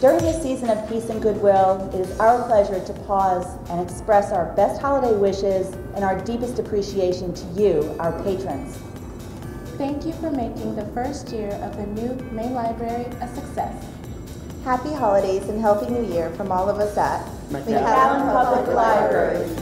During this season of peace and goodwill, it is our pleasure to pause and express our best holiday wishes and our deepest appreciation to you, our patrons. Thank you for making the first year of the new main library a success. Happy holidays and healthy new year from all of us at McAllen Public Library.